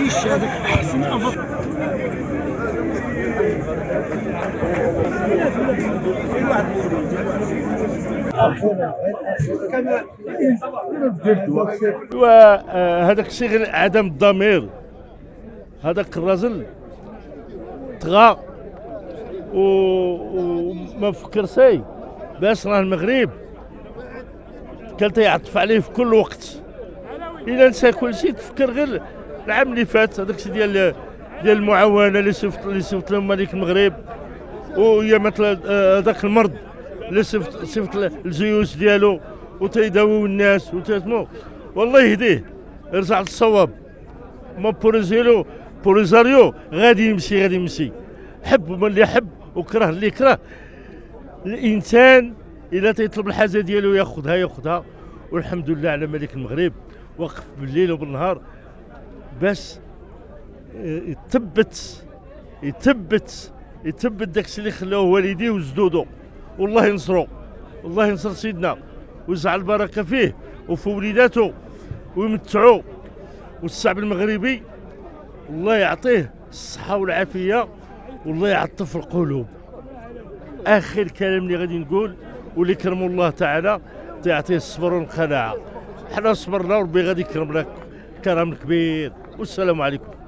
هذاك احسن وهذاك الشيء عدم الضمير. هذاك الرجل طغى وما فكر شيء. باش راه المغرب كان تيعطف عليه في كل وقت. إلا نسى كل شيء تفكر غير العام اللي فات هذاك الشيء ديال ديال المعاونة اللي صيفط اللي صيفط لهم ملك المغرب وهي مثلا آه، هذاك المرض اللي صيفط صيفط الجيوش ديالو وتيداويو الناس وتسمو والله يهديه. يرجع للصواب. ما بوريزيلو بوريزاريو غادي يمشي غادي يمشي. حب من اللي يحب وكره اللي يكره. الإنسان إذا تيطلب الحاجة ديالو ياخذها ياخذها. والحمد لله على ملك المغرب. وقف بالليل وبالنهار. باش آه، يثبت يثبت يثبت داكشي اللي خلاوه والديه وجدوده والله ينصرو والله ينصر سيدنا ويجعل البركة فيه وفي وليداته ويمتعو. والشعب المغربي الله يعطيه الصحة والعافية والله يعطف القلوب. آخر كلام اللي غادي نقول واللي كرموا الله تعالى تعطيه الصبر والقناعة. حنا صبرنا وربي غادي يكرمنا. كرم كبير والسلام عليكم.